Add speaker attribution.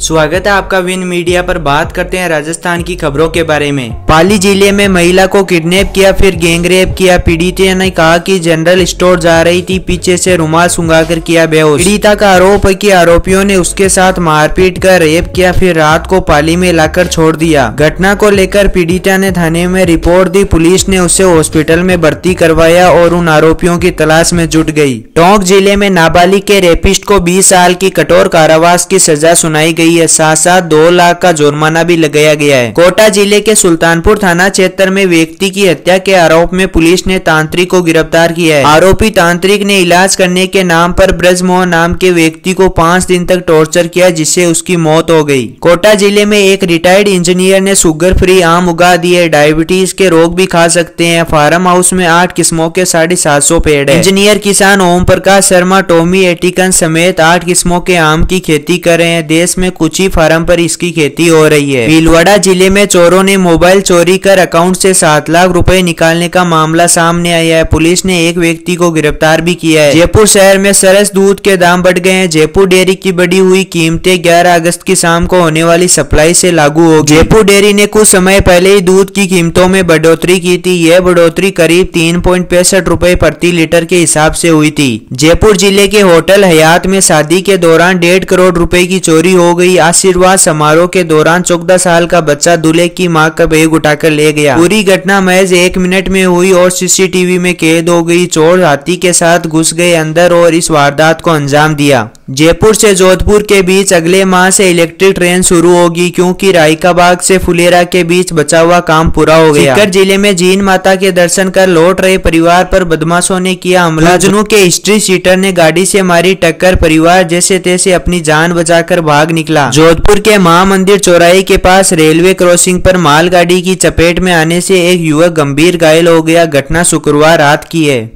Speaker 1: स्वागत है आपका विन मीडिया पर बात करते हैं राजस्थान की खबरों के बारे में। पाली ज़िले में महिला को किडनैप किया, फिर गैंगरेप किया। पीड़िता ने कहा कि जनरल स्टोर जा रही थी, पीछे से रुमाल सुंगाकर किया बेहोश। पीड़िता का आरोप है कि आरोपियों ने उसके साथ मारपीट कर रेप किया, फिर रात को पाली में लाकर छोड़ दिया। घटना को लेकर पीड़िता ने थाने में रिपोर्ट दी। पुलिस ने उसे हॉस्पिटल में भर्ती करवाया और उन आरोपियों की तलाश में जुट गई। टोंक ज़िले में नाबालिग के रेपिस्ट को बीस साल की कठोर कारावास की सजा सुनाई गई है। साथ साथ दो लाख का जुर्माना भी लगाया गया है। कोटा ज़िले के सुल्तानपुर थाना क्षेत्र में व्यक्ति की हत्या के आरोप में पुलिस ने तांत्रिक को गिरफ़्तार किया है। आरोपी तांत्रिक ने इलाज करने के नाम पर ब्रजमोहन नाम के व्यक्ति को पाँच दिन तक टॉर्चर किया, जिससे उसकी मौत हो गई। कोटा ज़िले में एक रिटायर्ड इंजीनियर ने शुगर फ्री आम उगा दिए डायबिटीज़ के रोग भी खा सकते हैं। फार्म हाउस में आठ किस्मों के साढ़े सात सौ पेड़ है। इंजीनियर किसान ओम प्रकाश शर्मा, टोमी एटिकन समेत आठ किस्मों के आम की खेती कर रहे हैं। देश में ही फार्म पर इसकी खेती हो रही है। भीलवाड़ा ज़िले में चोरों ने मोबाइल चोरी कर अकाउंट से सात लाख रुपए निकालने का मामला सामने आया है। पुलिस ने एक व्यक्ति को गिरफ़्तार भी किया है। जयपुर शहर में सरस दूध के दाम बढ़ गए हैं। जयपुर डेयरी की बढ़ी हुई कीमतें 11 अगस्त की शाम को होने वाली सप्लाई से लागू होगी। जयपुर डेयरी ने कुछ समय पहले ही दूध की कीमतों में बढ़ोतरी की थी। यह बढ़ोतरी करीब तीन पॉइंट पैंसठ रूपए प्रति लीटर के हिसाब से हुई थी। जयपुर ज़िले के होटल हयात में शादी के दौरान डेढ़ करोड़ रुपए की चोरी हो गई। आशीर्वाद समारोह के दौरान चौदह साल का बच्चा दूल्हे की माँ का बैग उठाकर ले गया। पूरी घटना महज एक मिनट में हुई और सीसीटीवी में कैद हो गई। चोर हाथी के साथ घुस गए अंदर और इस वारदात को अंजाम दिया। जयपुर से जोधपुर के बीच अगले माह से इलेक्ट्रिक ट्रेन शुरू होगी क्योंकि रायकाबाग से फुलेरा के बीच बचा हुआ काम पूरा हो गया। सीकर ज़िले में जीन माता के दर्शन कर लौट रहे परिवार पर बदमाशों ने किया हमला। जुनू के हिस्ट्री सीटर ने गाड़ी से मारी टक्कर परिवार जैसे तैसे अपनी जान बचाकर भाग निकला। जोधपुर के महामंदिर चौराहे के पास रेलवे क्रॉसिंग पर मालगाड़ी की चपेट में आने से एक युवक गंभीर घायल हो गया। घटना शुक्रवार रात की है।